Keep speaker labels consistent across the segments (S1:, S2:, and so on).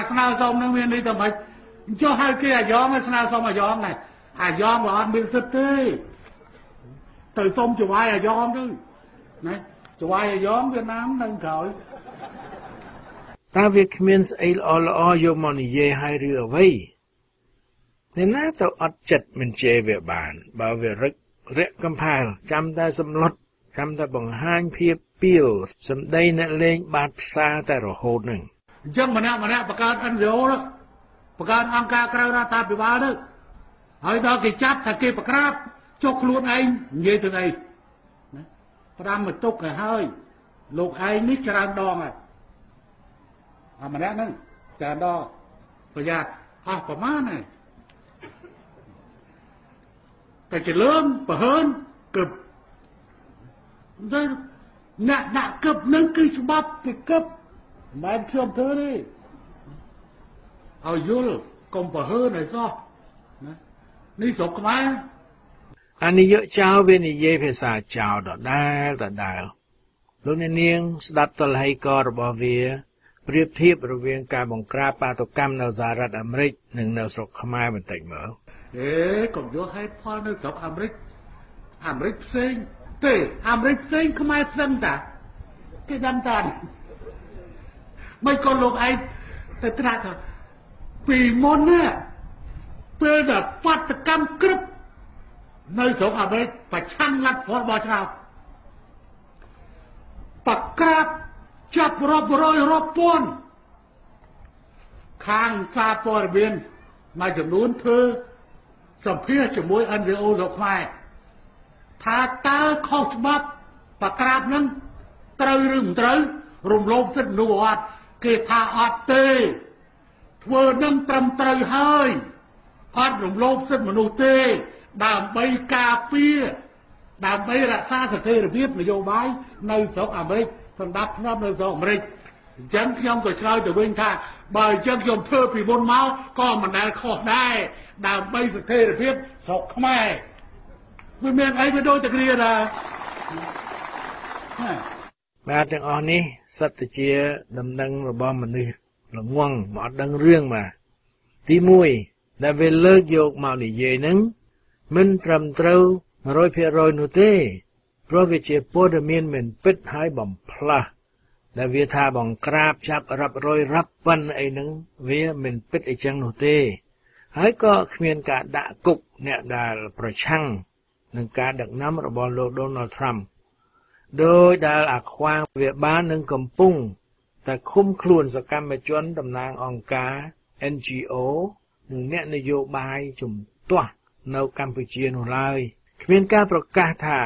S1: អាស្នើសុំនឹងមាននេះទៅមិនចុះហៅគេអាយ៉ងស្នើសុំអាយ៉ងដែរអាយ៉ងក៏អត់មានសិទ្ធទេទៅសុំចវាយអាយ៉ងទៅណាចវាយអាយ៉ងវៀតណាមនឹងក្រោយ
S2: តើវាគ្មានស្អីល្អល្អយកមកនិយាយឲ្យឬអ្វីអ្នកណាទៅអត់ចិត្តមិនជេរវាបាន បើវារឹករាក់កំផាលចាំតែសំឡុតចាំតែបង្ហាញភាពពៀលសម្ដីអ្នកលេងបាតផ្សារតែរហូតនឹង
S1: អញ្ចឹងម្នាក់ម្នាក់បង្កើត NGO នោះបង្កើតអង្គការក្រៅរដ្ឋាភិបាលនោះហើយដល់គេចាប់ថាគេប្រក្រាបចុះខ្លួនឯងនិយាយទៅអីណាផ្ដាំមកទុកទៅហើយលោកឯងនេះច្រើនដងហើយអាម្នាក់ហ្នឹងច្រើនដងប្រយ័ត្នអស់ប្រមាណហើយតែចលើមប្រហើនគឹបតែអ្នកដាក់គឹបនឹងគឺច្បាប់ពីគឹប មិនមែនខ្ញុំធ្វើទេឲ្យយល់កុំប្រហើនឲ្យសោះណានេះស្រុកខ្មែរ
S2: អនិយចៅវានិយាយភាសាចៅដដែលដដែលលោកអ្នកនាង ស្ដាប់តលហីករបស់វាប្រៀបធៀបរវាងការបង្ក្រាបបាតុកម្មនៅសហរដ្ឋអាមេរិកនិងនៅស្រុកខ្មែរបន្តិចមើល
S1: អេកុំយកហេតុផលនៅស្រុកអាមេរិកអាមេរិកផ្សេងទេអាមេរិកផ្សេងខ្មែរផ្សេងតាគេដឹងតា មិនក៏លោកឯងទៅត្រាស់ថាពីមុនណាពេលដែលបាតកម្មក្រឹបនៅស្រុកអាមេរិកប្រឆាំងឡាត់ផលបោះឆ្នោតបក្រាបចាប់រាប់រយរាប់ពាន់ខាងសារព័ត៌មានមួយចំនួនធ្វើសម្ភាសជាមួយ NGO លោកខ្មែរថាតើខុសច្បាប់បក្រាបនឹងត្រូវឬមិនត្រូវរំលោភសិទ្ធិមនុស្សអត់ គេថាអត់ទេធ្វើនឹងត្រឹមត្រូវហើយអត់រំលោភសិទ្ធិមនុស្សទេ ដើម្បីការពារដើម្បីរក្សាស្ថិរភាពនយោបាយនៅស្រុកអាមេរិកសម្រាប់ខ្ញុំនៅស្រុកអាមេរិកអញ្ចឹងខ្ញុំក៏ឆ្លើយទៅវិញថាបើអញ្ចឹងខ្ញុំធ្វើពីមុនមកក៏មិនដែលខុសដែរដើម្បីស្ថិរភាពស្រុកខ្មែរវាមានអីវាដូចតែគ្នាដែរ
S2: បាទទាំងអស់នេះសត្វជា ដំណឹងរបស់មនុស្សល្ងងមកអត់ដឹងរឿងបាទទី1ដែលវាលើកយកមកនិយាយនឹងមិនត្រឹមត្រូវ100%នោះទេព្រោះវាជាព័ត៌មានមិនពិតហើយបំផ្លាស់ដែលវាថាបង្ក្រាបចាប់រាប់រយរាប់ប៉ិនអីហ្នឹងវាមិនពិតអីចឹងនោះទេ ហើយក៏គ្មានការដាក់គុកអ្នកដែលប្រឆាំងនឹងការដឹកនាំរបស់លោក Donald Trump ដោយដែលអាខ្វាងវាបាននឹងកំពុងតែឃុំខ្លួនសកម្មជនតំណាងអង្គការ NGO និងអ្នកនយោបាយជំទាស់នៅកម្ពុជានោះឡើយគ្មានការប្រកាសថា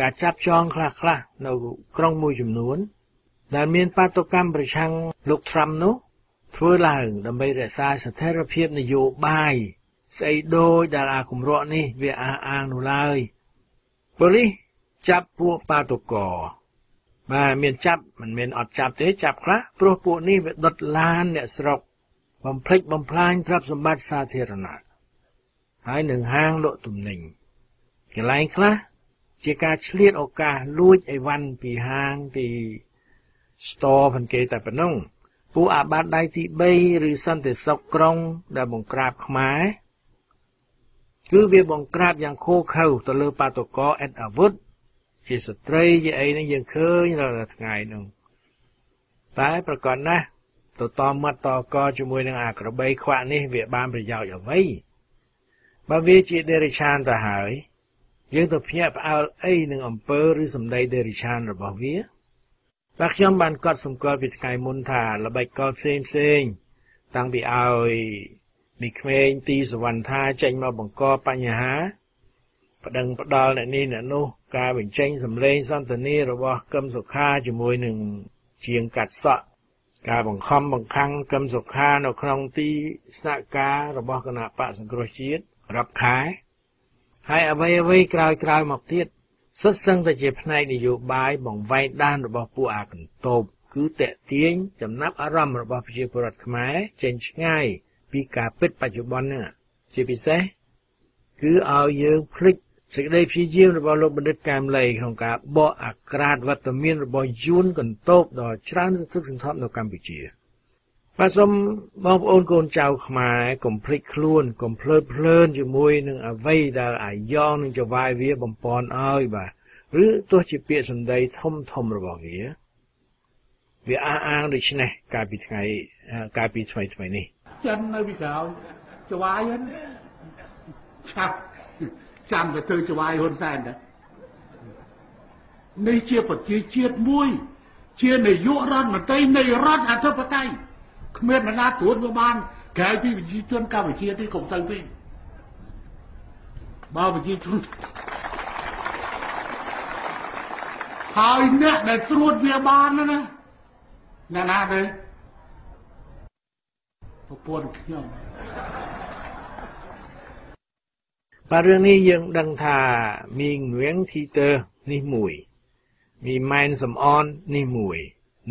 S2: ការចាប់ចងខ្លះៗនៅក្រុងមួយចំនួន ដែលមានបាតុកម្មប្រឆាំងលោកត្រាំនោះ ធ្វើឡើងដើម្បីរក្សាស្ថិរភាពនយោបាយស្អីដូចដែលអាគម្រក់នេះវាអះអាងនោះឡើយប៉ូលីស ចាប់ពួកបាតុករបាទមានចាប់មិនមានអត់ចាប់ទេចាប់ខ្លះព្រោះពួកនេះវាដុតឡានអ្នកស្រុក បំភ្លេចបំផ្លាញទ្រព្យសម្បត្តិសាធារណៈហើយនឹងហាងលក់ទំនិញកន្លែងខ្លះជាការឆ្លៀតឱកាសលួចអីវ៉ាន់ពីហាងពី store ផងគេតែប៉ុណ្ណឹងពួកអាបាតដៃទី3ឬសន្តិសុខក្រុង ដែលបង្ក្រាបខ្មែរគឺវាបង្ក្រាបយ៉ាងខូខើទៅលើបាតុករអេតអាវុធ ជាស្ត្រីជាអីហ្នឹងយើងឃើញរាល់ថ្ងៃហ្នឹងតែប្រកបណាស់ទៅតមាត់តកជាមួយនឹងអាក្របីខ្វាក់នេះវាបានប្រយោជន៍អ្វីបើវាជាដេរិឆានទៅហើយយើងទៅភ្ញាក់ផ្អើលអីនឹងអំពើឬសម្ដីដេរិឆានរបស់វាបាទខ្ញុំបានកត់សម្គាល់ពីថ្ងៃមុនថាល្បិចកលផ្សេងផ្សេងតាំងពីឲ្យមីក្មេងទីសវណ្ណថាចេញមកបង្កបញ្ហា ប្តឹងផ្ដាល់អ្នកនេះអ្នកនោះការបញ្ចេញសម្លេងសន្ទនារបស់កឹមសុខាជាមួយនឹងជាងកាត់សក់ការបង្ខំបង្ខាំងកឹមសុខានៅក្នុងទីស្នាក់ការរបស់គណៈបកសង្គ្រោះជាតិរាប់ខែហើយអ្វីអ្វីក្រោយក្រោយមកទៀតសុទ្ធសឹងតែជាផ្នែកនយោបាយបង្វែងដានរបស់ពួកអាកន្តោបគឺតេទៀងចំណាប់អារម្មណ៍របស់ប្រជាពលរដ្ឋខ្មែរចេញឆ្ងាយពីការពិតបច្ចុប្បន្ននេះជាពិសេសគឺឲ្យយើងភ្លេច សេចក្តីព្យាយាមរបស់លោកបណ្ឌិតកែមលីក្នុងការបកអាក្រាតវត្តមានរបស់យួនកន្តោបដ៏ច្រើនសន្ធឹកសន្ធាប់នៅកម្ពុជាបាទសូមបងប្អូនកូនចៅខ្មែរកុំភ្លេចខ្លួនកុំភ្លើតភ្លើនជាមួយនឹងអ្វីដែលអាយ៉ងនឹងចវាយវាបំពន់ឲ្យបាទឬទោះជាពាក្យសម្ដីធំធំរបស់វាវាអះអាងដូច្នេះកាលពីថ្ងៃកាលពីថ្មីថ្មីនេះ
S1: ចិននៅពីក្រោយចវាយហ្នឹងឆាប់ ចាំទៅធ្វើចវាយហ៊ុនសែនដែរនេះជាប្រជាជាតិមួយ ជានាយករដ្ឋមន្ត្រីនៃរដ្ឋអធិបតេយ្យគ្មានអ្នកណាត្រួតវាបានក្រៅពីប្រជាជនកម្ពុជាទេកុំសូវពេកបើប្រជាជនហើយអ្នកដែលត្រួតវាបានណាអ្នកណាទេប្រពន្ធខ្ញុំ
S2: បាទរឿងនេះយើងដឹងថាមានងៀងធីទ័រនេះមួយมีម៉ែនសំអននេះមួយ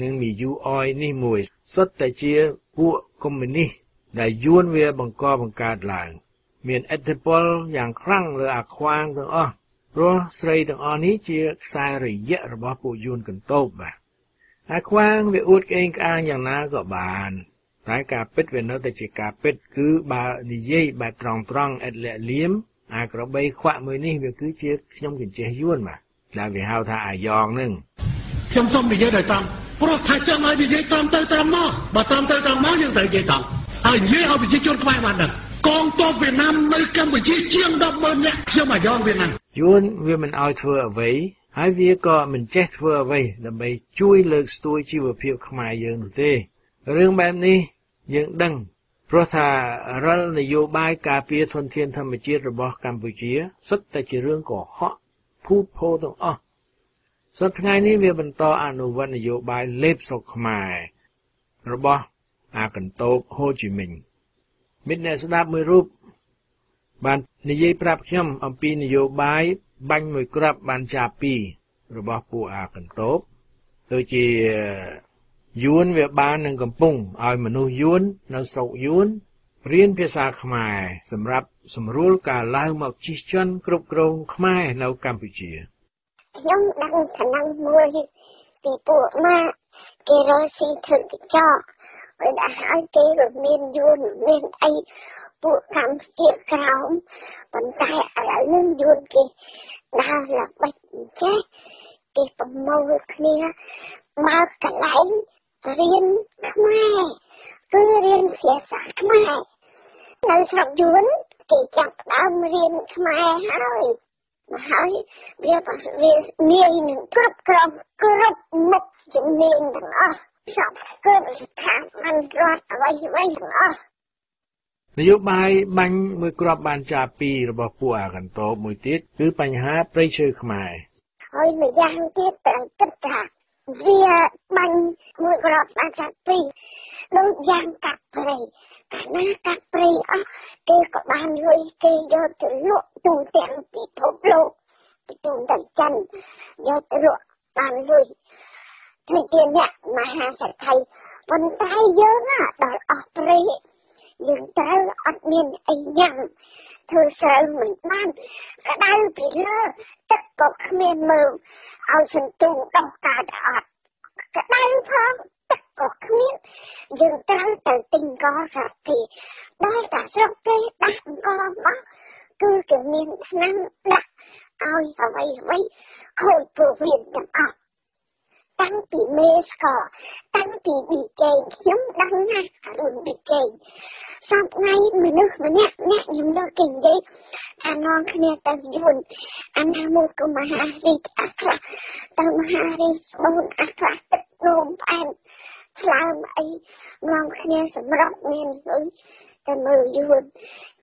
S2: និងมีយូអយនេះមួយសុទ្ធតែជាពួកកុម្មុយនីសដែលយួនវាបង្កបង្កើតឡើង មានឥទ្ធិពលយ៉ាងខ្លាំងលើអាខ្វាងទាំងអស់ព្រោះស្រីទាំងអស់នេះជាខ្សែរយៈរបស់ពួកយួនកន្តោបបាទអាខ្វាងវាអួតក្អេងក្អាងយ៉ាងណាក៏បាន តែការពិតវានៅតែជាការពិត គឺបើនិយាយបែបត្រង់ត្រង់ឥតលាក់លៀម អាក្របីខ្វាក់មួយនេះវាគឺជាខ្ញុំកញ្ចេះយួនបាទដែលវាហៅថាអាយ៉ងនឹង
S1: ខ្ញុំសូមនិយាយដោយត្រង់ព្រោះថាចឹងឲ្យនិយាយត្រង់ទៅត្រង់មកបើត្រង់ទៅត្រង់មកយើងត្រូវនិយាយត្រង់ហើយនិយាយឲ្យប្រជាជនខ្មែរបានដឹងកងទ័ពវៀតណាមនៅកម្ពុជាជាង100,000នាក់ខ្ញុំអាយ៉ងវៀតណាម
S2: យួនវាមិនឲ្យធ្វើអ្វីហើយវាក៏មិនចេះធ្វើអ្វីដើម្បីជួយលើកស្ទួយជីវភាពខ្មែរយើងនោះទេរឿងបែបនេះយើងដឹង ព្រោះថារាល់នយោបាយការពារធនធានធម្មជាតិរបស់កម្ពុជាសុទ្ធតែជារឿងកុហកភូតភរទាំងអស់សប្តាហ៍ថ្ងៃនេះវាបន្តអនុវត្តនយោបាយលេបស្រុកខ្មែររបស់អាកន្តោបហូជីមិញមិត្តអ្នកស្ដាប់មួយរូបបាននិយាយប្រាប់ខ្ញុំអំពីនយោបាយបាញ់មួយក្រាប់បានចាពីរបស់ពួកអាកន្តោបដូចជា យួនវាបាននឹងកំពុងឲ្យមនុស្សយួននៅស្រុកយួនរៀនភាសាខ្មែរសម្រាប់សម្រួលការឡើងមកជិះជាន់គ្រប់គ្រងខ្មែរនៅកម្ពុជា
S3: ខ្ញុំដឹងឋានៈមួយពីពួកម៉ាគេរកស៊ីធ្វើកញ្ចក់ហើយដល់ហើយគេរមានយួនមានអីពួកកម្ពុជាក្រោមប៉ុន្តែឥឡូវនេះយួនគេដើរល្បិចចេះគេប្រមូលគ្នាមកកន្លែង រៀនខ្មែរគឺរៀនភាសាខ្មែរនៅស្រុកយួនគេចាប់ដើមរៀនខ្មែរហើយហើយវាវាងាយនឹងគ្រប់គ្រងគ្រប់មុខជំនាញទាំងអស់សពគ្រប់ស្ថាប័នរដ្ឋអ្វីអ្វីទាំងអស់
S2: នយោបាយបាញ់មួយគ្រាប់បានចាពីរបស់ពួកអាកន្តោមួយទៀតគឺបញ្ហាព្រៃឈើខ្មែរ
S3: ហើយម្យ៉ាងទៀតត្រូវគិតថា វាបាញ់មួយគ្រាប់បានចាពីដូចយ៉ាងកាត់ព្រៃកាលណាកាត់ព្រៃអស់គេក៏បានលុយគេយកទៅលក់ទូទាំងពិភពលោកពីទូទៅចិនយកទៅលក់បានលុយធ្វើជាអ្នកមហាសេដ្ឋីប៉ុន្តែយើងដល់អស់ព្រៃ យើងត្រូវអត់មានអីញ៉ាំធ្វើស្រូវមិនបានក្តៅពីលើទឹកក៏គ្មានមើលឲ្យសន្ទុះដោះកើតអត់ក្តៅផងទឹកក៏គ្មានយើងត្រូវទៅទិញកសារពីដល់តែស្រុកគេដាក់អង្គមកគឺគេមានឆ្នាំដាក់ឲ្យអ្វីអ្វីខូចព្រោះវាទាំងអស់ តាំងពីមេស្កតាំងពីប៊ីចេងខ្ញុំដឹងណាស់អរុនប៊ីចេងសពថ្ងៃមនុស្សម្នាក់អ្នកខ្ញុំលើកគេនិយាយថានងគ្នាទៅយួនអាណាមួយក៏មហារីកអាខ្លះទៅមហារីកបូនអាខ្លះទឹកនោមផ្អែមថ្លើមអីនាំគ្នាសម្រាប់មានលុយទៅមើលយួន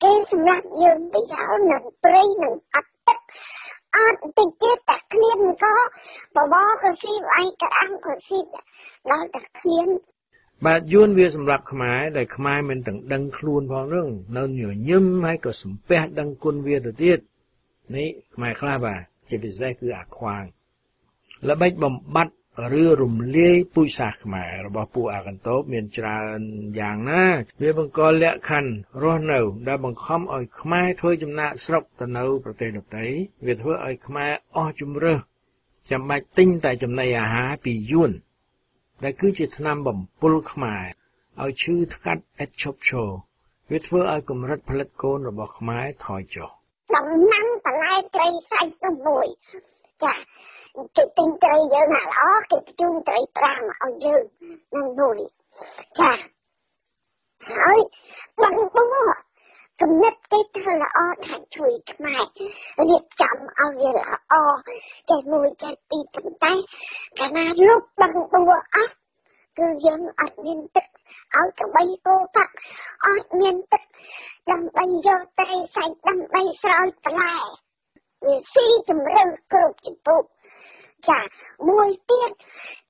S3: គេសម្រាប់យើងពីហើយនឹងព្រៃនឹងអត់ទឹក អត់តិចទៀតតែឃ្លានក៏បបក៏ស៊ីឯកអាំងក៏ស៊ីដល់តែឃ្លាន
S2: បាទយួនវាសម្រាប់ខ្មែរដែលខ្មែរមិនទាំងដឹងខ្លួនផងនឹងនៅញញឹមហើយក៏សំពះដឹងគុណវាទៅទៀតនេះខ្មែរខ្លះបាទជាពិសេសគឺអាខ្វាងល្បិចបំបត្តិ ឬរំលាយពូជសាសន៍ខ្មែររបស់ពួកអាកន្តោបមានច្រើនយ៉ាងណាវាបង្កលក្ខខណ្ឌរស់នៅ ដែលបង្ខំឲ្យខ្មែរធ្វើចំណាកស្រុកទៅនៅប្រទេសដទៃវាធ្វើឲ្យខ្មែរអស់ជំរើសចាំបាច់ទិញតែចំណីអាហារពីយួនដែលគឺជាឆ្នាំបំពុលខ្មែរឲ្យឈឺថ្កាត់ឥតឈប់ឈរវាធ្វើឲ្យកម្រិតផលិតកូនរបស់ខ្មែរថយចុះ
S3: ដំណាំបន្លែត្រីសាច់ទៅមួយចា គេទិញត្រីយើងណាល្អគេជូនត្រីប្រាំឲ្យយើងនឹងមួយចាហើយបងបងគំនិតគេធ្វើល្អថាជួយខ្មែររៀបចំឲ្យវាល្អចេះមួយចេះពីរប៉ុន្តែកាលណាលុបបងបងអស់គឺយើងអត់មានទឹកឲ្យក្បីគោផាក់អត់មានទឹកដើម្បីយកត្រីសាច់ដើម្បីស្រោចបន្លែវាស៊ីជំរឿគ្រប់ចម្ពោះ ចាមួយទៀត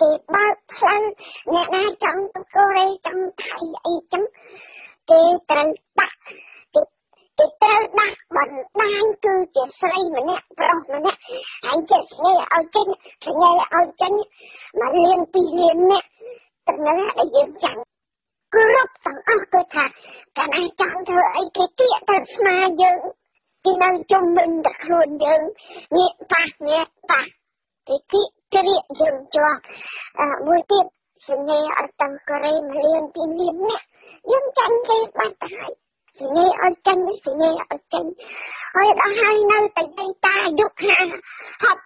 S3: គេបើកផ្លូវអ្នកណាចង់ទៅកូរ៉េចង់ថៃអីចឹងគេត្រូវដាក់គេគេត្រូវដាក់បណ្ដាញគឺជាស្រីម្នាក់ប្រុសម្នាក់ហើយចិត្តស្នេហ៍ឲ្យចេញស្នេហ៍ឲ្យចេញមកលៀនពីរលៀនអ្នកទៅនឹងដែលយើងចង់គ្រប់ទាំងអស់គឺថាកាលណាចង់ធ្វើអីគេគៀកទៅស្មាយើងគេនៅជុំវិញតែខ្លួនយើងងាកប៉ះងាកប៉ះ គេគៀកគ្រាកយើងជាប់មួយទៀតសញ្ញាអត់តាំងកូរ៉េមួយលានពីរលាននេះយើងចាញ់គេបាត់ទៅហើយសញ្ញាអត់ចាញ់សញ្ញាអត់ចាញ់ហើយដល់ហើយនៅតែដេកតាយុគហាហប់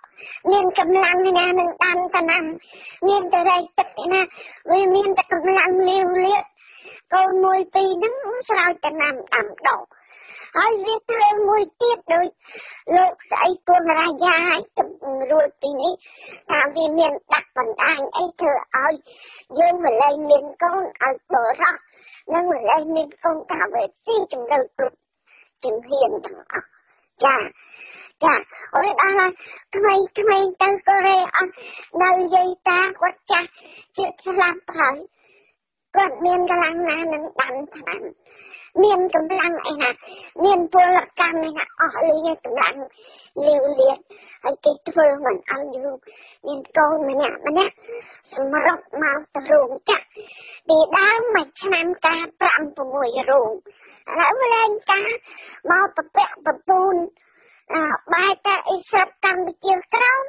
S3: មានកម្លាំងណានឹងដាំតំណាំមានតែរៃទឹកណាវាមានតែកម្លាំងលាវលៀតកូនមួយពីរហ្នឹងស្រោចតំណាំដាំដង ហើយវាត្រូវមួយទៀតដូចលោកស្អីពុនរាយាទៅរួចពីនេះថាវាមានដាក់បណ្ដាញអីធ្វើឲ្យយើងម្លេះមានកូនឲ្យបរោះនិងម្លេះមានកូនកាវេស៊ីជំរឿគ្រប់ជំហានទាំងអស់ចាចាអរដល់ហើយក្មេងក្មេងទៅកូរ៉េអស់នៅយាយតាគាត់ចាស់ជឿស្លាប់ហើយ គាត់មានកម្លាំងណានឹងដាំឆ្នាំមានកម្លាំងអីណាមានពលកម្មឯណាអស់លេងកម្លាំងលីវលៀតហើយគេធ្វើមិនឲ្យយូរមានកូនម្នាក់ម្នាក់សម្រុកមកទៅរោងចាក់ពីដើមមួយឆ្នាំការ5 6រោងហើយឡើងការមកប្រពាក់ប្រពូនអើបែរតែអ៊ីស្រាប់កម្ពុជាក្រោម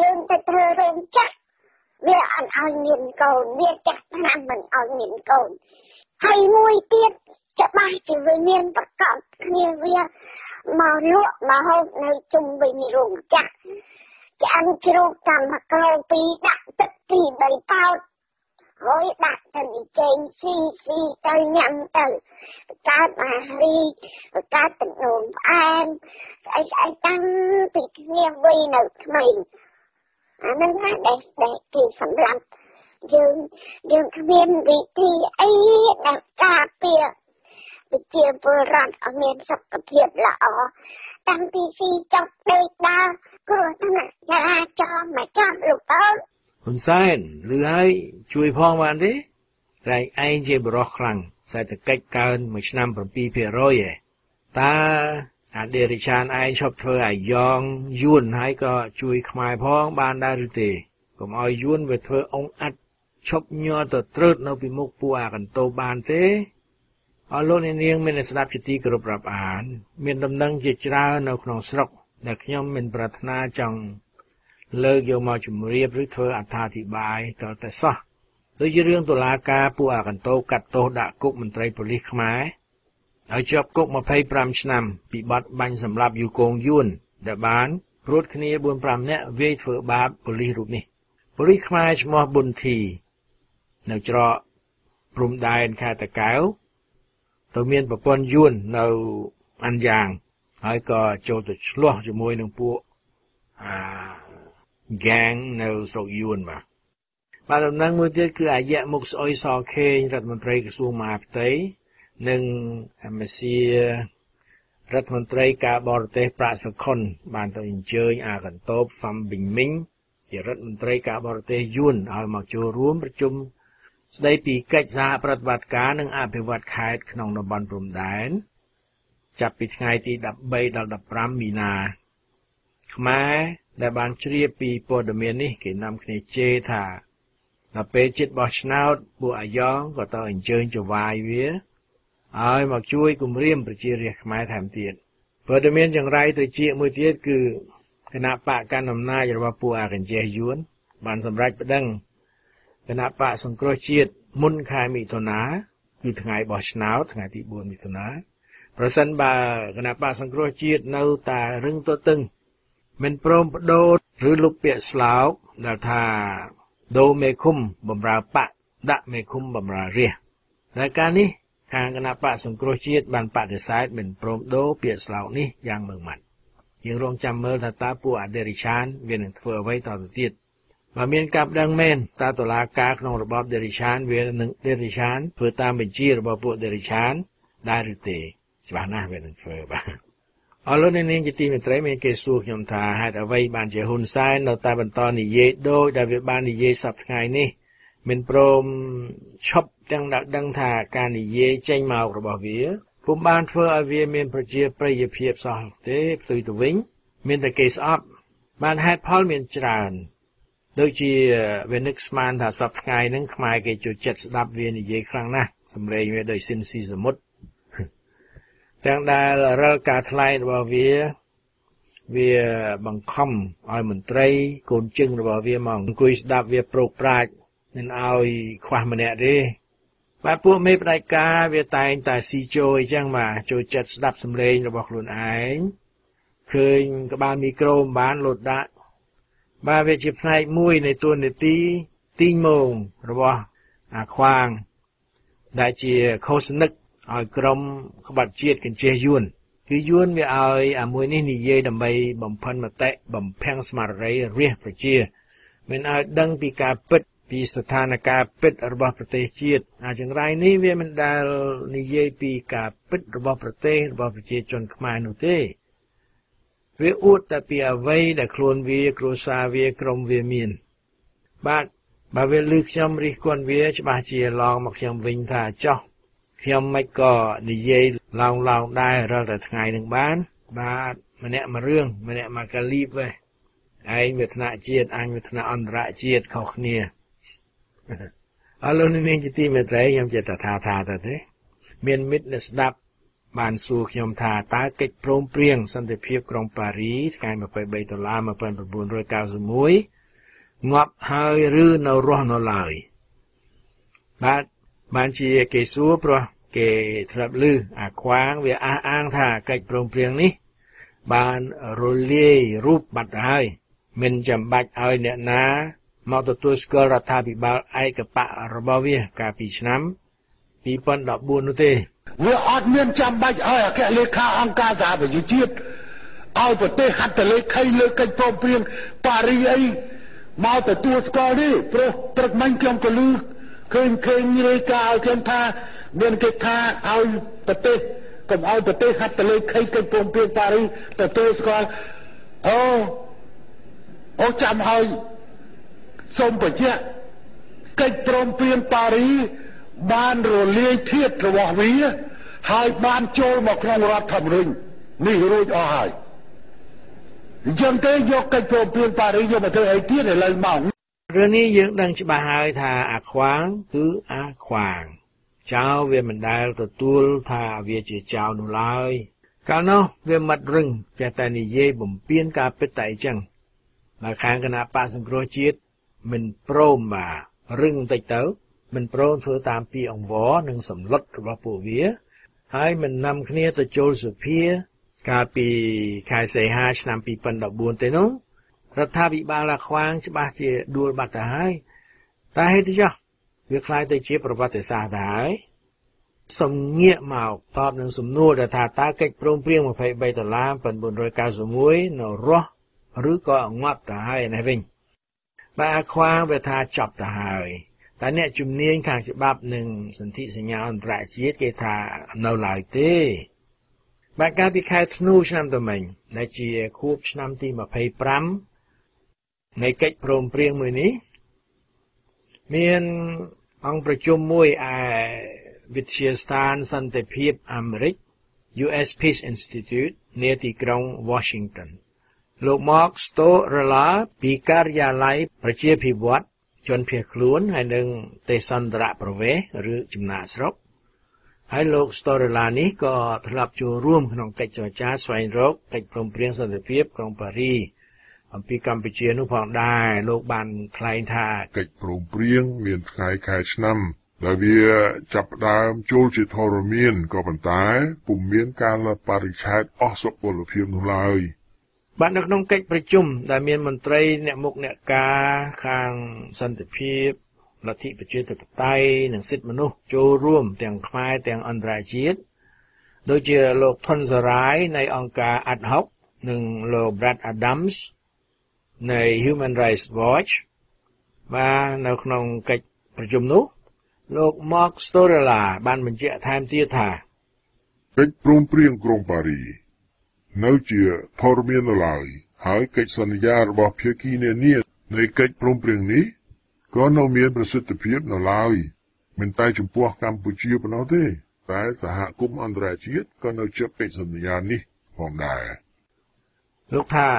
S3: យើងទៅធ្វើរោងចាក់ វាអត់ឲ្យមានកូនវាចាក់ឆ្នាំមិនឲ្យមានកូនហើយមួយទៀតច្បាស់ជាវាមានប្រកបគ្នាវាមកលក់មកហូបនៅជុំវិញរោងចក្រឆ្អិនជ្រូកតាមកោពីដាក់ទឹកពី3ប៉ោតហើយដាក់ទៅចេញស៊ីស៊ីទៅញ៉ាំទៅកើតអារីកើតទំនោមផ្អែមស្អីស្អីតាំងពីគ្នាវ័យនៅក្មេង អានឹងណាដែលដែលគេសម្រាប់យើងយើងគ្មានវិធីអីដែលការពារប្រជាពលរដ្ឋឲ្យមានសុខភាពល្អតាំងពីស៊ីចប់ដូចដើរគ្រោះថ្នាក់ចរាចរណ៍មកចាប់លោកតើ
S2: ហ៊ុនសែនឬហើយជួយផងបានទេរែងឯងជាបរោះខ្លាំងសេដ្ឋកិច្ចកើនមួយឆ្នាំ7%ឯតើ អាដេរិឆានឯងឈប់ធ្វើអាយ៉ងយួនហើយក៏ជួយខ្មែរផងបានដែរឬទេកុំឲ្យយួនវាធ្វើអងអាត់ឈប់ញ័រទៅត្រើតនៅពីមុខពួកអាកន្តោបានទេអរលោកអ្នកនាងមានស្ដាប់ជាទីគោរពរាប់អាន មានដំណឹងជាច្រើននៅក្នុងស្រុកដែលខ្ញុំមិនប្រាថ្នាចង់លើកយកមកជម្រាបឬធ្វើអត្ថាធិប្បាយតតែសោះដូចជារឿងតុលាការពួកអាកន្តោកាត់ទោសដាក់គុកមន្ត្រីប៉ូលីសខ្មែរ ហើយជាប់គុក25ឆ្នាំពីបទបាញ់សម្លាប់យូកងយួនដែលបានព្រួតគ្នា4-5នាក់វាយធ្វើបាបប៉ូលីសរូបនេះប៉ូលីសខ្មែរឈ្មោះប៊ុនធីនៅច្រកព្រំដែនខេត្តតាកែវទៅមានប្រព័ន្ធយួននៅអានយ៉ាងហើយក៏ចូលទៅឆ្លោះជាមួយនឹងពួកអាហ្គាងនៅស្រុកយួនបាទបាទដំណឹងមួយទៀតគឺអាយៈមុខស្អុយសខេងរដ្ឋមន្ត្រីក្រសួងមហាផ្ទៃ និងមេស៊ីរដ្ឋមន្ត្រីការបរទេសប្រាក់សុខុនបានទៅអញ្ជើញអាកន្តោបហ្វាំប៊ីងមីងជារដ្ឋមន្ត្រីការបរទេសយួនឲ្យមកចូលរួមប្រជុំស្ដីពីកិច្ចសហប្រតិបត្តិការនិងអភិវឌ្ឍខេត្តក្នុងតំបន់ព្រំដែនចាប់ពីថ្ងៃទី13ដល់15មីនាខ្មែរដែលបានជ្រាបពីព័ត៌មាននេះគេនាំគ្នាជេរថាដល់ពេលចិត្តបោះឆ្នោតពួកអាយ៉ងក៏ទៅអញ្ជើញចវាយវា ឲ្យមកជួយគម្រាមប្រជារាស្ត្រខ្មែរថែមទៀតព័ត៌មានយ៉ាងไรទៅជាមួយទៀតគឺគណៈបកកណ្ដាលអំណាចរបស់ពួកអាកញ្ចេះយួនបានសម្រេចប្តឹងគណៈបកសង្គ្រោះជាតិមុនខែមិថុនាគឺថ្ងៃបោះឆ្នោតថ្ងៃទី4មិថុនាប្រសិនបើគណៈបកសង្គ្រោះជាតិនៅតែរឹងទទឹងមិនព្រមបដូរឬលុបពាក្យស្លោកដែលថាដូមេឃុំបំរើបកដាក់មេឃុំបំរើរាជតែការនេះ ខាងគណៈបកសង្គ្រោះជាតិបានបដិសេធមិនព្រមដូរពាក្យស្លោកនេះយ៉ាងម៉ឺងម៉ាត់យើងរងចាំមើលថាតើពួកអដេរិឆានវានឹងធ្វើអ្វីតទៅទៀតបើមានការដឹងមែនតើតុលាការក្នុងរបបដេរិឆានវានឹងដេរិឆានធ្វើតាមបញ្ជារបស់ពួកដេរិឆានដែរឬទេច្បាស់ណាស់វានឹងធ្វើបាទអរលោកអ្នកនាងជាទីមេត្រីមានគេសួរខ្ញុំថាហេតុអ្វីបានជាហ៊ុនសែននៅតែបន្តនិយាយដូចដែលវាបាននិយាយសប្តាហ៍ថ្ងៃនេះ មិនព្រមឈប់ទាំងដែលដឹងថាការនិយាយចេញមករបស់វាពុំបានធ្វើឲ្យវាមានប្រជាប្រិយភាពសោះទេផ្ទុយទៅវិញ មានតែគេស្អប់បានហេតុផលមានច្រើន ដូចជាវានឹកស្មានថាសប្តាហ៍ថ្ងៃហ្នឹងខ្មែរគេចូលចិត្តស្ដាប់វានិយាយខ្លាំងណាស់សម្លេងវាដូចស៊ីនស៊ីសមុទ្រទាំងដែលរាល់ការថ្លែងរបស់វាវាបង្ខំឲ្យមន្ត្រីកូនជឹងរបស់វាមកអង្គុយស្ដាប់វាប្រោកប្រាជ្ញ មិនឲ្យខ្វះម្នាក់ទេបាទពួកមេបដិការវាតែងតែស៊ីចូលអញ្ចឹងបាទចូលចិត្តស្ដាប់សំឡេងរបស់ខ្លួនឯងឃើញក្បាលមីក្រូមិនបានលោតដាក់បាទវាជាផ្នែកមួយនៃទួនាទីទីងមងរបស់អាខ្វាង ដែលជាខុសនិកឲ្យក្រុមក្បត់ជាតិកញ្ចេះយួនគឺយួនវាឲ្យអាមួយនេះនិយាយដើម្បីបំផិនមតិបំភាំងស្មារតីរាជប្រជា មិនឲ្យដឹងពីការពិត ពីស្ថានភាពពិតរបស់ប្រទេសជាតិអាចង្រៃនេះវាមិនដែលនិយាយពីការពិតរបស់ប្រទេសរបស់ប្រជាជនខ្មែរនោះទេវាអួតតែពីអ្វីដែលខ្លួនវាគ្រួសារវាក្រុមវាមាន បាទបើវាលឺខ្ញុំរិះគន់វាច្បាស់ជាឡងមកខ្ញុំវិញថាចោះខ្ញុំមិនក៏និយាយឡងឡងដែររាល់តែថ្ងៃនឹងបាន បាទម្នាក់មួយរឿងម្នាក់មកកាលីបវិញឯងវាថ្នាក់ជាតិអញវាថ្នាក់អន្តរជាតិខុសគ្នា អរលោកនាងជាទីមេត្រីខ្ញុំចេះតែថាថាទៅទេ មានមិត្តអ្នកស្ដាប់បានសួរខ្ញុំថាតើកិច្ចព្រមព្រៀងសន្តិភាពក្រុងប៉ារីថ្ងៃ23ដុល្លារ1991ងាប់ហើយឬនៅរស់នៅឡើយបាទបានជាគេសួរព្រោះគេធ្លាប់ឮអាខ្វាងវាអះអាងថាកិច្ចព្រមព្រៀងនេះ បានរលាយរូបបាត់ហើយមិនចាំបាច់ឲ្យអ្នកណា មកទទួលស្គាល់រដ្ឋាភិបាលឯកបៈរបស់វាកាលពីឆ្នាំ2014នោះទេ
S1: វាអត់មានចាំបាច់ឲ្យអគ្គលេខាអង្គការសហប្រជាជាតិឲ្យប្រទេសហត្ថលេខីលើកិច្ចព្រមព្រៀងប៉ារីអីមកទទួលស្គាល់ទេព្រោះព្រឹកមិញខ្ញុំក៏ឮឃើញឃើញរាយការណ៍ឲ្យខ្ញុំថាមានគេថាឲ្យប្រទេសកុំឲ្យប្រទេសហត្ថលេខីកិច្ចព្រមព្រៀងប៉ារីទទួលស្គាល់អូអូចាំឲ្យ សូមបញ្ជាក់កិច្ចព្រមព្រៀងប៉ារីបានរលាយធាតុរបស់វាហើយបានចូលមកក្នុងរដ្ឋធម្មនុញ្ញនេះរួចអស់ហើយអញ្ចឹងទេយកកិច្ចព្រមព្រៀងប៉ារីយកមកធ្វើអីទៀតឥឡូវមក
S2: រឿងនេះយើងដឹងច្បាស់ហើយថាអាខ្វាងគឺអាខ្វាង ចៅវាមិនដែលទទួលថាវាជាចៅនោះឡើយកាលនោះវាមិនរឹងចេះតែនិយាយបំពេញការពិតតែអញ្ចឹងមកខាងគណៈបកសង្គ្រោះជាតិ មិនព្រមបាទរឹងតិចទៅមិនព្រមធ្វើតាមពីអង្វរនិងសម្លុតរបស់ពួកវា ហើយមិននាំគ្នាទៅចូលសភាកាលពីខែសីហាឆ្នាំ2014ទេនោះរដ្ឋាភិបាលឡាខ្វាងច្បាស់ជាដួលបាត់ទៅហើយតែហេតុចោះវាคล้ายទៅជាប្រវត្តិសាស្ត្រទៅហើយសំងាកមកតបនឹងសំណួរដែលថាតើកិច្ចព្រមព្រៀង23ដុល្លារ991នៅរស់ឬក៏ងាប់ទៅហើយនេះវិញ បើអាខ្វាងវាថាចប់ទៅហើយតែអ្នកជំនាញខាងច្បាប់និងសន្ធិសញ្ញាអន្តរជាតិគេថានៅឡើយទេបាទកាលពីខែធ្នូឆ្នាំទៅមិញដែលជាខួបឆ្នាំទី25នៃកិច្ចព្រមព្រៀងមួយនេះមានអង្គប្រជុំមួយឯវិទ្យាស្ថានសន្តិភាពអាមេរិក US Peace Institute នាទីក្រុង Washington លោក Mark Storella ពីការិយាល័យប្រជាភិវឌ្ឍជនភៀសខ្លួនហើយនឹងទេសន្តរប្រវេសឬចំណាកស្រុកហើយលោក Storella នេះក៏ធ្លាប់ចូលរួមក្នុងកិច្ចចរចាស្វែងរកកិច្ចព្រមព្រៀងសន្តិភាពក្រុងប៉ារីអំពីកម្ពុជានោះផងដែរលោកបានថ្លែងថា
S4: កិច្ចព្រមព្រៀងមានថ្ងៃខែឆ្នាំដែលវាចាប់ផ្ដើមចូលជាធរមានក៏ប៉ុន្តែពុំមានការលបរិឆេទអស់សុពលភាពនោះឡើយ
S2: បាទនៅក្នុងកិច្ចប្រជុំដែលមានមន្ត្រី អ្នកមុខអ្នកការខាងសន្តិភាពលទ្ធិប្រជាធិបតេយ្យនិងសិទ្ធិមនុស្សចូលរួម ទាំងខ្មែរទាំងអន្តរជាតិដូចជាលោកថុនសរាយនៃអង្គការ Ad hoc និងលោក Brad Adams នៃ Human Rights Watch បាទនៅក្នុងកិច្ចប្រជុំនោះ លោក Mark Storella បានបញ្ជាក់ថែមទៀតថា
S4: កិច្ចព្រមព្រៀងក្រុងប៉ារី នៅជាធរមាននៅឡើយ ហើយកិច្ចសន្យារបស់ភាគីនានានៃកិច្ចព្រមព្រៀងនេះក៏នៅមានប្រសិទ្ធភាពនៅឡើយមិនតែចំពោះកម្ពុជាប៉ុណ្ណោះទេ តែសហគមន៍អន្តរជាតិក៏នៅជិតកិច្ចសន្យានេះផងដែរ
S2: លោកថា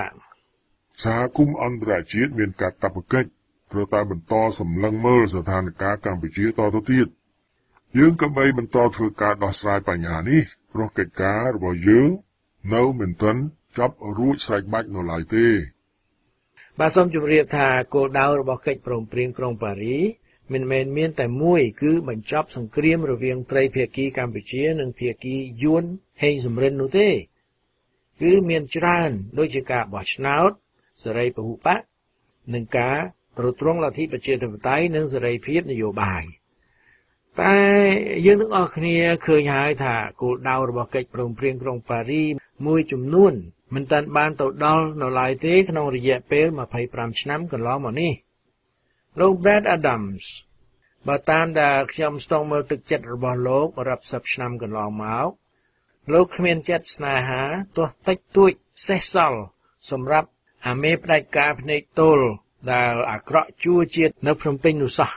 S4: សហគមន៍អន្តរជាតិមានកាតព្វកិច្ចត្រូវតែបន្តសម្លឹងមើលស្ថានភាពកម្ពុជាតទៅទៀតយើងក៏បីបន្តធ្វើការដោះស្រាយបញ្ហានេះព្រោះកិច្ចការរបស់យើង នៅមិនទាន់ចប់រួចស្រេចបាច់នៅឡើយទេ
S2: បាទសូមជម្រាបថាគោលដៅរបស់កិច្ចព្រមព្រៀងក្រុងប៉ារីមិនមែនមានតែមួយគឺបញ្ចប់សង្គ្រាមរវាងត្រីភាគីកម្ពុជា និងភាគីយួនហេងសំរិននោះទេ គឺមានច្រើនដូចជាការបោះឆ្នោតសេរីពហុបកនិងការប្រទ្រង់លទ្ធិប្រជាធិបតេយ្យនិងសេរីភាពនយោបាយតែយើងទាំងអស់គ្នាឃើញហើយថាគោលដៅរបស់កិច្ចព្រមព្រៀងក្រុងប៉ារី មួយចំនួនមិនទាន់បានទៅដល់នៅឡើយទេក្នុងរយៈពេល25ឆ្នាំកន្លងមកនេះលោក Brad Adams បើតាមដែលខ្ញុំស្ទង់មើលទឹកចិត្តរបស់លោករាប់សិបឆ្នាំកន្លងមកលោកគ្មានចិត្តស្នេហាទោះតិចតួចសេះសល់សម្រាប់អាមេផ្ដាច់ការភ្នែកទល់ដែលអាក្រក់ជួជាតិនៅភ្នំពេញនោះសោះ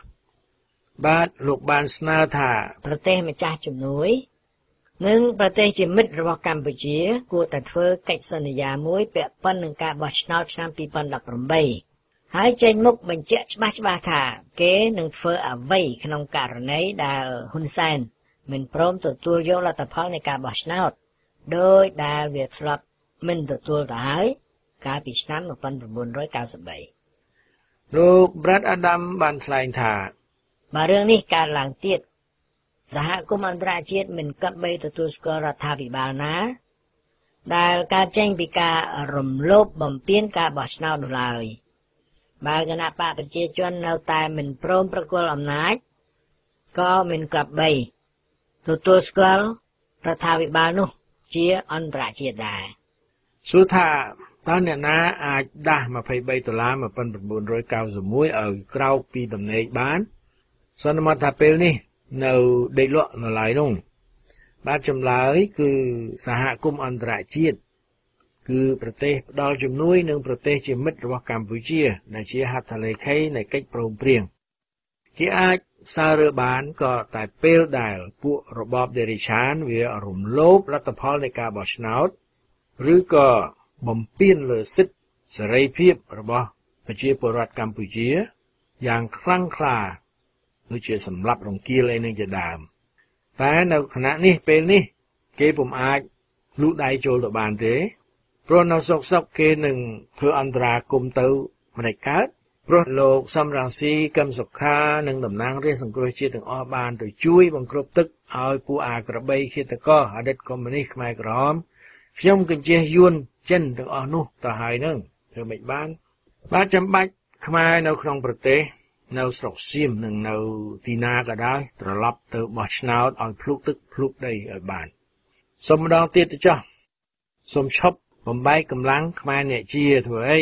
S2: បាទលោកបានស្នើថា
S5: ប្រទេសម្ចាស់ជំនួយ និងប្រទេសជាមិត្តរបស់កម្ពុជា គួរតែធ្វើកិច្ចសន្យាមួយពាក់ព័ន្ធនឹងការបោះឆ្នោតឆ្នាំ2018ហើយចេញមុខបញ្ជាក់ច្បាស់ច្បាស់ថា គេនឹងធ្វើអ្វីក្នុងករណីដែលហ៊ុនសែនមិនព្រមទទួលយកលទ្ធផលនៃការបោះឆ្នោតដោយដែលវាធ្លាប់មិនទទួលទៅហើយកាលពីឆ្នាំ1993
S2: លោក Brad Adam បានថ្លែងថា
S5: បើរឿងនេះកើតឡើងទៀត សហគមន៍អន្តរជាតិមិនកាត់បីទទួលស្គាល់រដ្ឋាភិបាលណា ដែលកើតចេញពីការរំលោភបំពានការបោះឆ្នោតនោះឡើយបើគណៈបកប្រជាជននៅតែមិនព្រមប្រគល់អំណាចក៏មិនកាត់បីទទួលស្គាល់រដ្ឋាភិបាលនោះជាអន្តរជាតិដែរ
S2: សួរថាតើអ្នកណាអាចដាស់23ដុល្លារ1991ឲ្យក្រោកពីតំណែងបាន សន្មតថាពេលនេះ នៅដេកលក់នៅឡើយនោះបាទចម្លើយគឺសហគមន៍អន្តរជាតិគឺប្រទេសផ្ដល់ជំនួយនឹងប្រទេសជាមិត្តរបស់កម្ពុជា ដែលជាហត្ថលេខីនៃកិច្ចព្រមព្រៀងគេអាចសាររើបានក៏តែពេលដែលពួករបបដេរិឆានវារំលោភលទ្ធផលនៃការបោះឆ្នោតឬក៏បំពានលើសិទ្ធិសេរីភាពរបស់ប្រជាពលរដ្ឋកម្ពុជាយ៉ាងខ្លាំងក្លា ដូចជាសម្លាប់រង្គាលអីនឹងជាដើមតែនៅខណៈនេះពេលនេះ គេពុំអាចលូកដៃចូលទៅបានទេព្រោះនៅសុកសុកគេនឹងធ្វើអន្តរាគមទៅមិនដាច់កើតព្រោះលោកសំរងស៊ីកឹមសុខានិងតំណាងរាជសង្គ្រោះជាតិទាំងអស់បានទៅជួយបង្ក្រប់ទឹកឲ្យពួកអាក្របីឃាតកោអតីតកុម្មុយនីសខ្មែរក្រហមខ្ញុំកញ្ជះយួនចិនទាំងអស់នោះទៅហើយនឹងធ្វើមិនបានបាទចាំបាច់ខ្មែរនៅក្នុងប្រទេស នៅស្រុកសៀមនិងនៅទីណាក៏ដោយត្រឡប់ទៅបោះឆ្នោតឲ្យភ្លុកទឹកភ្លុកដីឲ្យបានសូមម្ដងទៀតទៅចោះសូមឈប់បំបែកកម្លាំងខ្មែរអ្នកជាធ្វើអី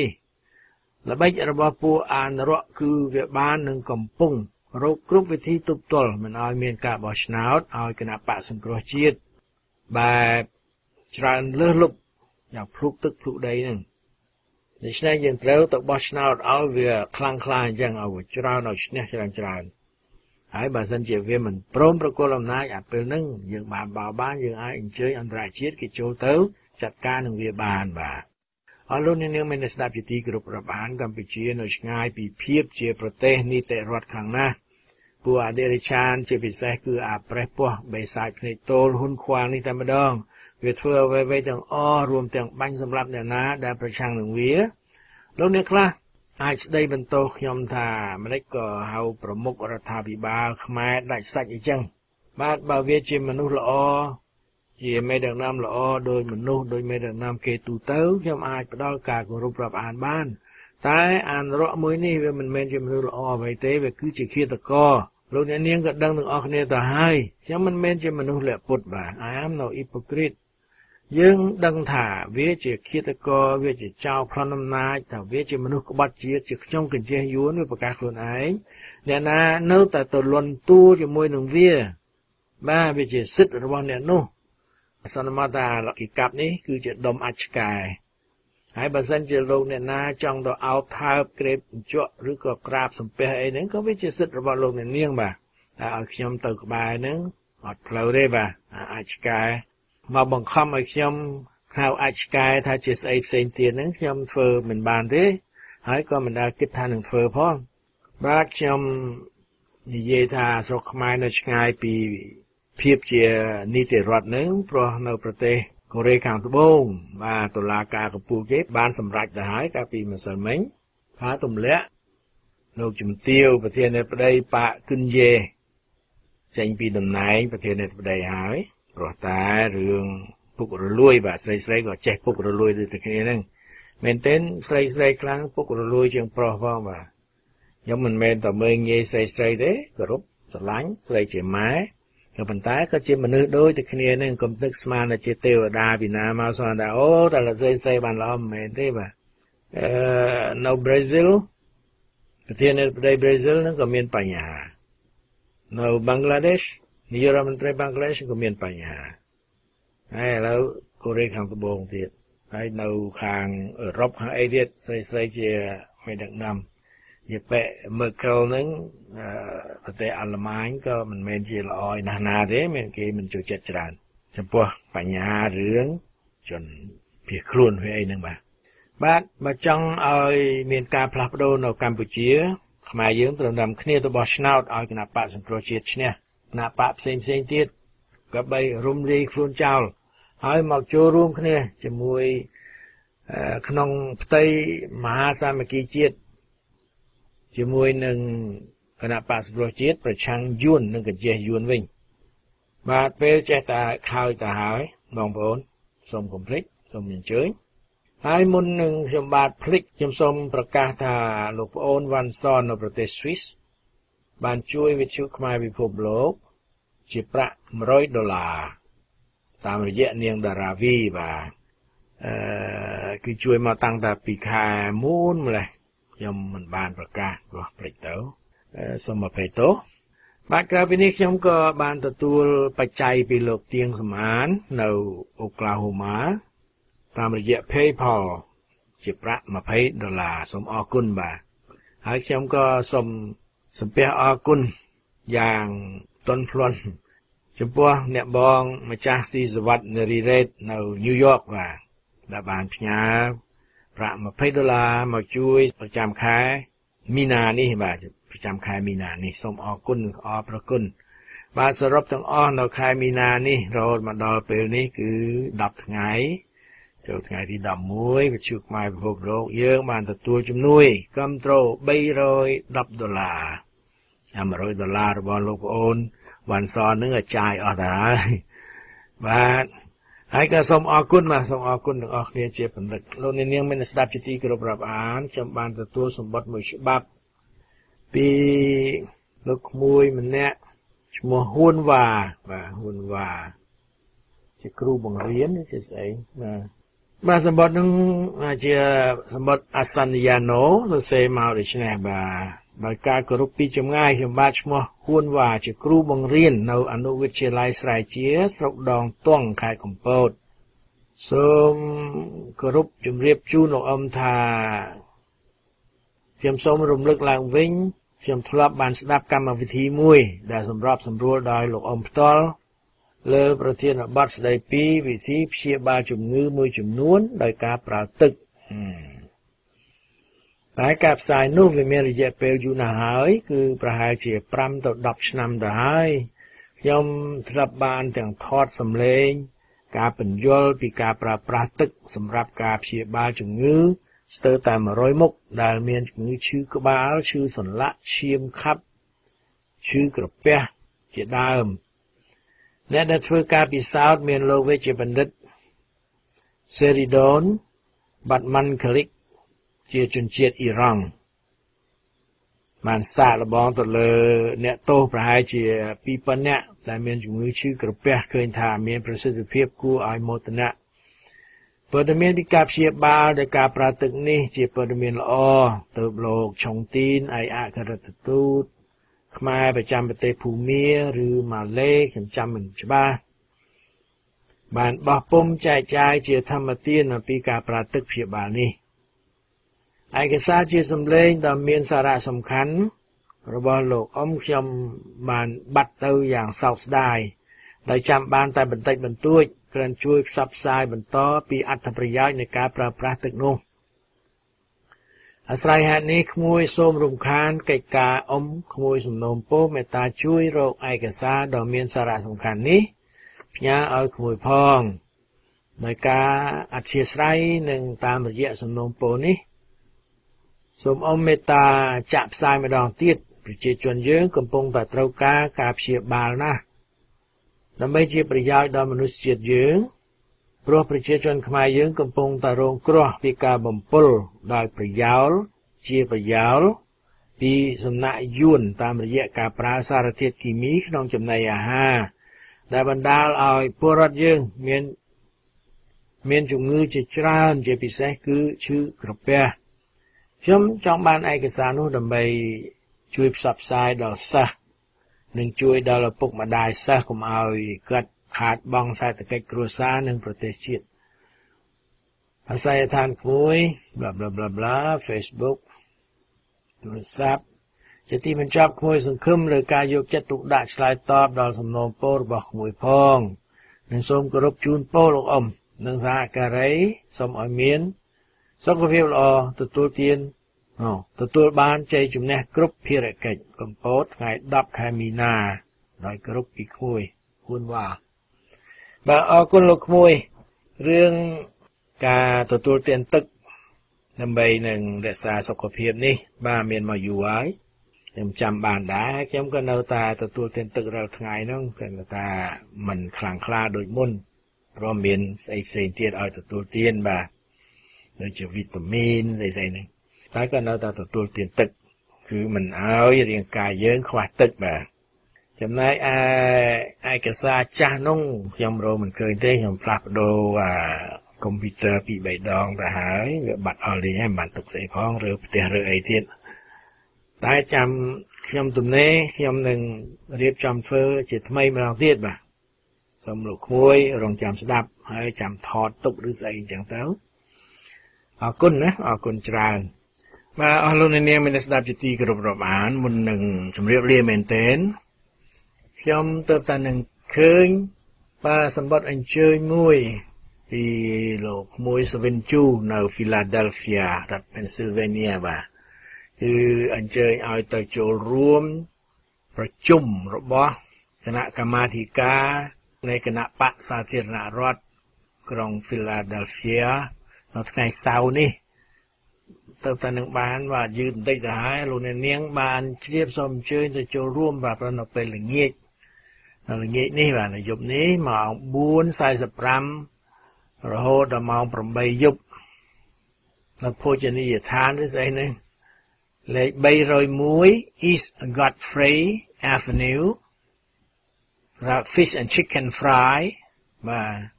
S2: ល្បិចរបស់ពួកអានរៈគឺវាបាននឹងកំពុងរោគគ្រប់វិធីទប់ទល់មិនឲ្យមានការបោះឆ្នោតឲ្យគណៈបកសង្គ្រោះជាតិបែបច្រើនលើសលប់យ៉ាងភ្លុកទឹកភ្លុកដីហ្នឹង ដូច្នេះយើងត្រូវទៅបោះឆ្នោតឲ្យវាខ្លាំងខ្លាអញ្ចឹងឲ្យវាច្រើនឲ្យឈ្នះច្រើនច្រើនហើយបើសិនជាវាមិនព្រមប្រគល់អំណាចអាពេលហ្នឹងយើងបានបោបានយើងអាចអញ្ជើញអន្តរជាតិគេចូលទៅចាត់ការនឹងវាបានបាទអរលោកអ្នកនាងមានស្ដាប់ជាទីគោរពរាប់អានកម្ពុជានៅឆ្ងាយពីភាពជាប្រទេសនីតិរដ្ឋខ្លាំងណាស់ពួកអដេរិឆានជាពិសេសគឺអាប្រេះពោះបេសាយភ្នែកតូលហ៊ុនខ្វាងនេះតែម្ដង វាធ្វើអ្វីៗទាំងអស់រួមទាំងបាញ់សម្រាប់អ្នកណាដែលប្រឆាំងនឹងវាលោកអ្នកខ្លះអាចស្ដីបន្ទោសខ្ញុំថាម្ដេចក៏ហៅប្រមុខរដ្ឋាភិបាលខ្មែរដាច់សាច់អីចឹងបាទបើវាជាមនុស្សល្អជាមេដឹកនាំល្អដោយមនុស្សដោយមេដឹកនាំគេទូទៅខ្ញុំអាចផ្ដល់ការគោរពរាប់អានបាន តែអានរកមួយនេះវាមិនមែនជាមនុស្សល្អអ្វីទេវាគឺជាឃាតករលោកអ្នកនាងក៏ដឹងទាំងអស់គ្នាទៅហើយខ្ញុំមិនមែនជាមនុស្សលាក់ពុតបាទ I am no hypocrite យើងដឹងថាវាជាឃាតករវាជាចោរប្លន់អំណាចថាវាជាមនុស្សក្បត់ជាតិជាខ្ញុំកញ្ចេះយួនវាប្រកាសខ្លួនឯងអ្នកណានៅតែទៅលន់តួជាមួយនឹងវា បាទវាជាសិទ្ធិរបស់អ្នកនោះសន្មតថាគិកាប់នេះគឺជាដុំអាចឆ្កែហើយបើសិនជាលោកអ្នកណាចង់ទៅអោបថើបក្រេបជក់ឬក៏ក្រាបសំពះអីហ្នឹងក៏វាជាសិទ្ធិរបស់លោកអ្នកនាងបាទតែឲ្យខ្ញុំទៅក្បែរហ្នឹងអត់ផ្លូវទេបាទអាចឆ្កែ មកបង្ខំឲ្យខ្ញុំហៅអាចឆ្កែថាជាស្អីផ្សេងទៀតហ្នឹងខ្ញុំធ្វើមិនបានទេហើយក៏មិនដែលគិតថានឹងធ្វើផងបាទខ្ញុំនិយាយថាស្រុកខ្មែរនៅឆ្ងាយពីភាពជានីតិរដ្ឋនឹងព្រោះនៅប្រទេសកូរ៉េខាងត្បូងបាទតុលាការកំពូលគេបានសម្រេចទៅហើយកាលពីម្សិលមិញថាទម្លាក់លោកជំទាវប្រធានាធិបតីប៉ាគឹនយេចេញពីតំណែងប្រធានាធិបតីហើយ ព្រោះតែរឿងពុករលួយបាទស្រីស្រីក៏ចេះពុករលួយដូចតែគ្នាហ្នឹងមែនទែនស្រីស្រីខ្លាំងពុករលួយជាងប្រុសផងបាទខ្ញុំមិនមែនតែមើងងាយស្រីស្រីទេគោរពស្រឡាញ់ស្រីជាម៉ែក៏ប៉ុន្តែក៏ជាមនុស្សដូចតែគ្នានឹងកុំទឹកស្មានតែជាទេវតាពីណាមកស្មានតែអូតែលស្រីស្រីបានល្អមិនមែនទេបាទអឺនៅប្រេស៊ីលប្រធានាធិបតីប្រេស៊ីលនឹងក៏មានបញ្ហានៅបង់ក្លាដេស នាយករដ្ឋមន្ត្រីបង់ក្លាដេសក៏មានបញ្ហាហើយឥឡូវកូរ៉េខាងត្បូងទៀតហើយនៅខាងអឺរ៉ុបខាងអីទៀតស្រីស្រីជាមេដឹកនាំជាប៉ែ Merkel ហ្នឹងប្រទេសអាល្លឺម៉ាញក៏មិនមែនជាល្អឯណាស់ណាទេមានគេមិនចូលចិត្តច្រើន ចំពោះបញ្ហារឿងជនភៀសខ្លួនវាអីហ្នឹងបាទបាទបើចង់ឲ្យមានការផ្លាស់ប្ដូរនៅកម្ពុជាខ្មែរយើងត្រូវនាំគ្នាទៅបោះឆ្នោតឲ្យគណៈបកសង្គ្រោះជាតិឈ្នះគ ណៈបកផ្សេងផ្សេងទៀតក៏បីរំលាយខ្លួនចោលហើយមកចូលរួមគ្នាជាមួយក្នុងផ្ទៃមហាសាមគ្គីជាតិជាមួយនឹងគណៈបកសង្គ្រោះជាតិប្រឆាំងយួននិងកញ្ចេះយួនវិញ បាទពេលចេះតែខើយទៅហើយបងប្អូនសូមកុំភ្លេចសូមអញ្ជើញហើយមុននឹងខ្ញុំបាទភ្លេចខ្ញុំសូមប្រកាសថាលោកប្អូនវ៉ាន់សននៅប្រទេសស្វីសបានជួយវិទ្យុខ្មែរពិភពលោក ជាប្រាក់100ដុល្លារតាមរយៈនាងតារាវីបាទអឺគឺជួយមកតាំងតែពីខែមុនម្លេះខ្ញុំមិនបានប្រកាសព្រោះភ្លេចទៅសូមអភ័យទោសបាទក្រៅពីនេះខ្ញុំក៏បានទទួលបច្ច័យពីលោកទៀងសំអាននៅអូក្លាហូម៉ាតាមរយៈ PayPal ជាប្រាក់20ដុល្លារសូមអរគុណបាទហើយខ្ញុំក៏សូមសំពះអរគុណយ៉ាង ទន់ភ្លន់ចំពោះអ្នកបងម្ចាស់ស៊ីសវັດនារីរ៉េតនៅញូវយ៉កបាទដែលបានផ្ញើប្រាក់20ដុល្លារមកជួយប្រចាំខែមីនានេះបាទប្រចាំខែមីនានេះសូមអរគុណអរប្រគុណបាទសរុបទាំងអស់នៅខែមីនានេះរហូតមកដល់ពេលនេះគឺ10ថ្ងៃចូលថ្ងៃទី11វិទ្យុខ្មែរពិភពលោកយើងបានទទួលជំនួយគ្រប់ត្រូល310ដុល្លារ 100ដុល្លាររបស់លោកប្អូនវ៉ាន់សននឹងឲ្យចាយអស់ទៅហើយបាទហើយក៏សូមអរគុណបាទសូមអរគុណទាំងអស់គ្នាជាបណ្ឌិតលោកអ្នកនាងមានស្ដាប់ជាទីគោរពរាប់អានខ្ញុំបានទទួលសម្បត្តិមួយច្បាប់ពីលោកក្មួយម្នាក់ឈ្មោះហ៊ួនវ៉ាបាទហ៊ួនវ៉ាជាគ្រូបង្រៀនជាស្អីបាទបាទសម្បត្តិនឹងជាសម្បត្តិអាសន្យាណូសរសេរមកដូចនេះបាទ ដោយការគោរពពីចម្ងាយខ្ញុំបាទឈ្មោះហ៊ួនវ៉ាជាគ្រូបង្រៀននៅអនុវិទ្យាល័យស្រែជាស្រុកដងទង់ខេត្តកំពតសូមគោរពជម្រាបជូនលោកអ៊ំថាខ្ញុំសូមរំលឹកឡើងវិញខ្ញុំធ្លាប់បានស្ដាប់កម្មវិធីមួយ ដែលសម្របសម្រួលដោយលោកអ៊ំផ្ទាល់លើប្រធានបទស្ដីពីវិធីព្យាបាលជំងឺមួយចំនួនដោយការប្រើទឹក តែការផ្សាយនោះវាមានរយៈពេលយូរណាស់ហើយ គឺប្រហែលជា5ទៅ10ឆ្នាំទៅហើយខ្ញុំធ្លាប់បានទាំងថតសម្លេង ការបញ្យល់ពីការប្រើប្រាស់ទឹក សម្រាប់ការព្យាបាលជំងឺស្ទើរតែ100មុខដែលមានជំងឺឈឺក្បាលឈឺសន្លាក់ឈាមខាប់ឈឺក្រពះជាដើមអ្នកដែលធ្វើការពិសោធន៍មានលោកវេជ្ជបណ្ឌិត Seridon Batman Kalik ជាជនជាតិអ៊ីរ៉ង់បានសាកល្បងទៅលើ អ្នកទោសប្រហែលជា2000នាក់ដែលមានជំងឺឈឺក្រពះឃើញថាមានប្រសិទ្ធភាពគួរឲ្យមោទនៈព័ត៌មានពីការព្យាបាលដោយការប្រើទឹកនេះ ជាព័ត៌មានល្អទៅលោកឆុងទីនឯកអគ្គរដ្ឋទូតខ្មែរប្រចាំប្រទេសភូមាឬម៉ាឡេខ្ញុំចាំមិនច្បាស់បានបោះពុំចែកចាយជាធម្មទានអំពីការប្រើទឹកព្យាបាលនេះ ឯកសារជាសម្លេងដ៏មានសារៈសំខាន់ របស់លោកអ៊ំខ្ញុំបានបាត់ទៅយ៉ាងសោកស្ដាយដោយចាំបានតែបន្តិចបន្តួចគ្រាន់ជួយផ្សព្វផ្សាយបន្តពីអត្ថប្រយោជន៍នៃការប្រើប្រាស់ទឹកនោះអាស្រ័យហេតុនេះក្មួយសូមរំខានកិច្ចការអ៊ំក្មួយសំណូមពរមេត្តាជួយរកឯកសារដ៏មានសារៈសំខាន់នេះផ្ញើឲ្យក្មួយផងដោយការអធិស្ឋាននឹងតាមរយៈសំណូមពរនេះ សូមអ៊ំមេត្តាចាក់ផ្សាយម្ដងទៀតប្រជាជនយើងកំពុងតែត្រូវការការព្យាបាលណាស់ដើម្បីជាប្រយោជន៍ដល់មនុស្សជាតិយើងព្រោះប្រជាជនខ្មែរយើងកំពុងតែរងគ្រោះពីការបំពុលដោយប្រយោលជាប្រយោលពីសំណាក់យួនតាមរយៈការប្រើសារធាតុគីមីក្នុងចំណីអាហារដែលបណ្ដាលឲ្យពលរដ្ឋយើងមានមានជំងឺជាច្រើនជាពិសេសគឺឈឺក្រពះ ខ្ញុំចង់បានឯកសារនោះដើម្បីជួយផ្សព្វផ្សាយដល់សិស្សនិងជួយដល់ឪពុកម្ដាយសិស្សកុំឲ្យគាត់ខាតបង់សេដ្ឋកិច្ចគ្រួសារនិងប្រទេសជាតិអាស័យដ្ឋានក្មួយ bla bla bla bla Facebook ទូរស័ព្ទជាទីបញ្ចប់ក្មួយសង្ឃឹមលើការយកចិត្តទុកដាក់ឆ្លើយតបដល់សំណូមពររបស់ក្មួយផងនិងសូមគោរពជូនពរលោកអ៊ំនិងសហការីសូមឲ្យមាន សុខភាពល្អទទួលទានអូទទួលបានជ័យជំនះគ្រប់ភារកិច្ចកម្ពុជាថ្ងៃ10ខែមីនាដោយគ្រប់ពីក្មួយគួនវ៉ាបាទអរគុណលោកក្មួយរឿងការទទួលទានទឹកដើម្បីនឹងរក្សាសុខភាពនេះ បាទមានមកយូរហើយខ្ញុំចាំបានដែរខ្ញុំក៏នៅតែទទួលទានទឹករាល់ថ្ងៃហ្នឹងគឺថាมันខ្លាំងក្លាដូចមុនព្រមមានស្អីផ្សេងទៀតឲ្យទទួលទានបាទ ដូចជាវីតាមីនអីស្អីហ្នឹងតែក៏នៅតែទទួលទានទឹក គឺមិនឲ្យរាងកាយយើងខ្វះទឹកបាទចំណែកឯឯកសារចាស់នោះខ្ញុំរកមិនឃើញទេខ្ញុំផ្លាស់ប្ដូរអាកុំព្យូទ័រពីរបីដងទៅហើយវាបាត់អស់លេងហើយមិនបានទុកស្អីផងឬផ្ទះឬអីទៀតតែចាំខ្ញុំទំនេរខ្ញុំនឹងរៀបចំធ្វើជាថ្មីម្ដងទៀតបាទសូមលោកក្មួយរងចាំស្ដាប់ហើយចាំថតទុកឬស្អីអញ្ចឹងទៅ អរគុណណាអរគុណច្រើនបាទអស់លោកអ្នកនាងមានស្ដាប់ជាទីគោរពរាប់អានមុននឹងជម្រាបលាមែនទែនខ្ញុំទៅតែនឹងឃើញបាទសម្បត្តិអញ្ជើញមួយពីលោកមួយសវិនជូនៅ Philadelphia រដ្ឋ Pennsylvania បាទគឺអញ្ជើញឲ្យទៅចូលរួមប្រជុំរបស់គណៈកម្មាធិការនៃគណៈបកសាធារណរដ្ឋក្រុង Philadelphia នៅថ្ងៃសៅរ៍នេះទៅតែនឹងបានបាទយឺតបន្តិចទៅហើយលោកអ្នកនាង បានជ្រាបសូមអញ្ជើញទៅចូលរួមបាទប្រនៅពេលល្ងាចនៅល្ងាចនេះបាទនៅយប់នេះម៉ោង4:45រហូតដល់ម៉ោង8យប់នៅភោជនីយដ្ឋានឬស្អីនេះលេខ301 East Godfrey Avenue Fish and Chicken Fry បាទ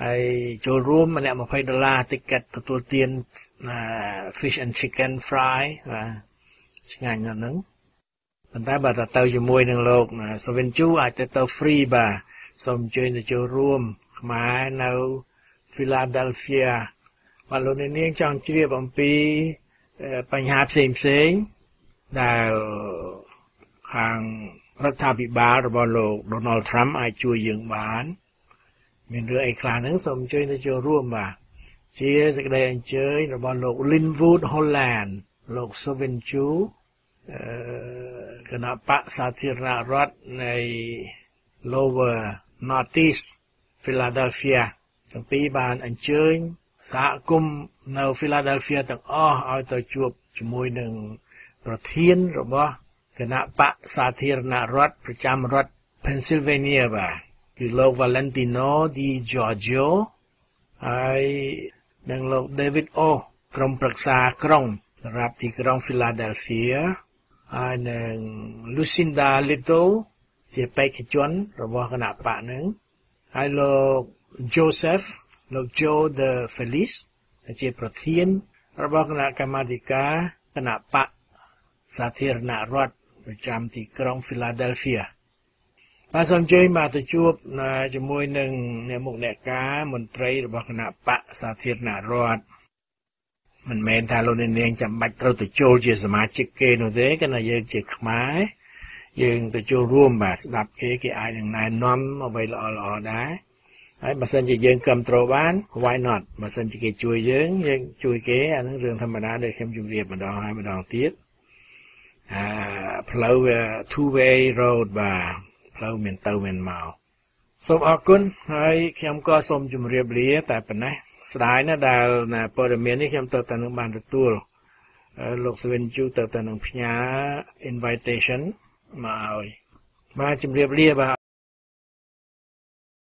S2: ហើយចូលរួមម្នាក់20ដុល្លារតិកេតទទួលទាន Fish and Chicken Fry បាទឆ្ងាញ់ណាស់ហ្នឹងប៉ុន្តែបើទៅជាមួយនឹងលោកសវិនជូអាចទៅទៅ free បាទសូមអញ្ជើញទៅចូលរួមខ្មែរនៅ Philadelphia បាទលោកនាងចង់ជ្រាបអំពីបញ្ហាផ្សេងផ្សេងដែលខាងរដ្ឋាភិបាលរបស់លោក Donald Trump អាចជួយយើងបាន មានរឿងអីខ្លះហ្នឹងសូមអញ្ជើញទៅចូលរួមបាទជាសេចក្តីអញ្ជើញរបស់លោក Linwood Holland លោក Sovin Chu គណៈបកសាធារណរដ្ឋនៃ Lower Northeast Philadelphia ទាំងពីរបានអញ្ជើញសហគមន៍នៅ Philadelphia ទាំងអស់ឲ្យទៅជួបជាមួយនឹងប្រធានរបស់គណៈបកសាធារណរដ្ឋប្រចាំរដ្ឋ Pennsylvania បាទ គឺលោក Valentino Di Giorgio ហើយនិងលោក David O ក្រុមប្រឹក្សាក្រុងសម្រាប់ទីក្រុង Philadelphia ហើយនឹង Lucinda Little ជាបេក្ខជនរបស់គណៈបកនឹងហើយលោក Joseph លោក Joe the Felice ជាប្រធានរបស់គណៈកម្មាធិការគណៈបកសាធារណរដ្ឋប្រចាំទីក្រុង Philadelphia បាទសូមអញ្ជើញមកទៅជួបជាមួយនឹងអ្នកមុខអ្នកការមន្ត្រីរបស់គណៈបកសាធារណរដ្ឋមិនមែនថាលោកនាងចាំបាច់ត្រូវទៅចូលជាសមាជិកគេនោះទេគណៈយើងជាខ្មែរយើងទៅចូលរួមបាទស្ដាប់គេគេអាចនឹងណែនាំអ្វីល្អល្អដែរហើយបើសិនជាយើងគ្រប់គ្រងបាន why not បើសិនជាគេជួយយើងយើងជួយគេអានឹងរឿងធម្មតាដែលខ្ញុំជម្រាបម្ដងហើយម្ដងទៀតអាផ្លូវ two way road បាទ ផ្លូវមានទៅមានមកសូមអរគុណហើយខ្ញុំក៏សូមជម្រាបលា តែប៉ុណ្ណេះស្ដាយណាស់ដែលព័ត៌មាននេះខ្ញុំទៅតែនឹងបានទទួលលោកសវិនជូទៅតែនឹងផ្ញើ invitation មកឲ្យបាទជម្រាបលាបាទ